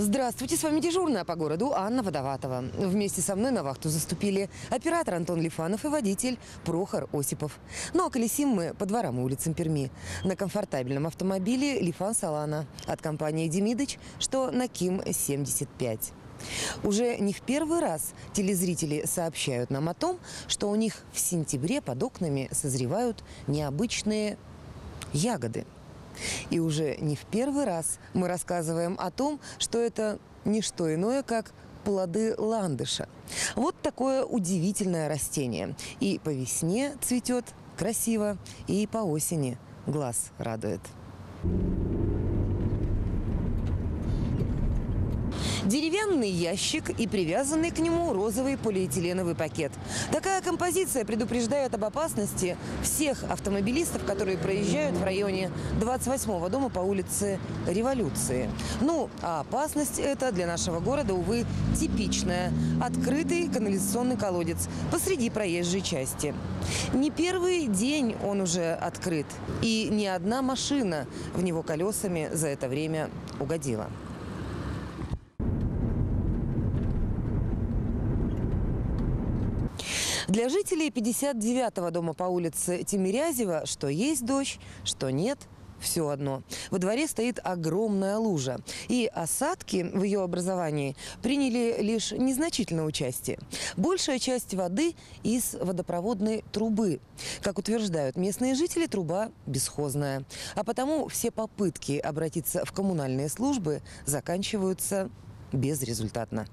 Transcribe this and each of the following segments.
Здравствуйте, с вами дежурная по городу Анна Водоватова. Вместе со мной на вахту заступили оператор Антон Лифанов и водитель Прохор Осипов. Ну а колесим мы по дворам и улицам Перми. На комфортабельном автомобиле Лифан Салана от компании «Демидыч», что на КИМ-75. Уже не в первый раз телезрители сообщают нам о том, что у них в сентябре под окнами созревают необычные ягоды – и уже не в первый раз мы рассказываем о том, что это не что иное, как плоды ландыша. Вот такое удивительное растение. И по весне цветет красиво, и по осени глаз радует. Деревянный ящик и привязанный к нему розовый полиэтиленовый пакет. Такая композиция предупреждает об опасности всех автомобилистов, которые проезжают в районе 28-го дома по улице Революции. Ну, а опасность это для нашего города, увы, типичная. Открытый канализационный колодец посреди проезжей части. Не первый день он уже открыт, и ни одна машина в него колесами за это время угодила. Для жителей 59-го дома по улице Тимирязева, что есть дождь, что нет – все одно. Во дворе стоит огромная лужа. И осадки в ее образовании приняли лишь незначительное участие. Большая часть воды из водопроводной трубы. Как утверждают местные жители, труба бесхозная. А потому все попытки обратиться в коммунальные службы заканчиваются безрезультатно.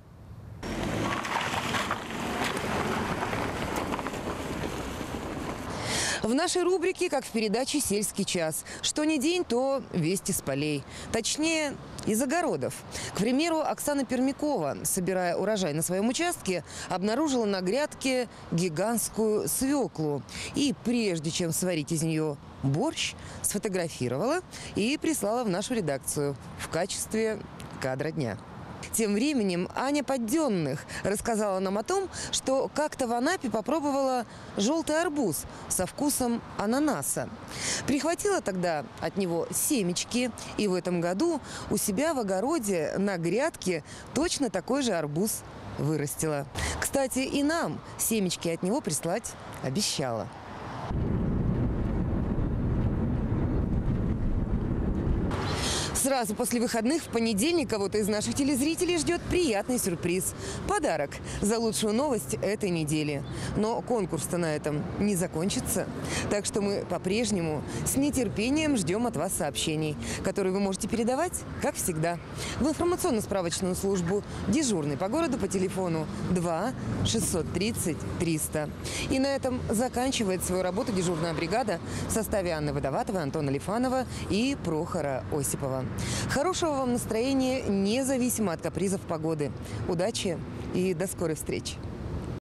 В нашей рубрике, как в передаче «Сельский час», что не день, то вести с полей. Точнее, из огородов. К примеру, Оксана Пермякова, собирая урожай на своем участке, обнаружила на грядке гигантскую свеклу. И прежде чем сварить из нее борщ, сфотографировала и прислала в нашу редакцию в качестве кадра дня. Тем временем Аня Подденных рассказала нам о том, что как-то в Анапе попробовала желтый арбуз со вкусом ананаса. Прихватила тогда от него семечки, и в этом году у себя в огороде на грядке точно такой же арбуз вырастила. Кстати, и нам семечки от него прислать обещала. Сразу после выходных в понедельник кого-то из наших телезрителей ждет приятный сюрприз. Подарок за лучшую новость этой недели. Но конкурс-то на этом не закончится. Так что мы по-прежнему с нетерпением ждем от вас сообщений, которые вы можете передавать, как всегда, в информационно-справочную службу дежурный по городу по телефону 2 630 300. И на этом заканчивает свою работу дежурная бригада в составе Анны Водоватовой, Антона Лифанова и Прохора Осипова. Хорошего вам настроения, независимо от капризов погоды. Удачи и до скорой встречи.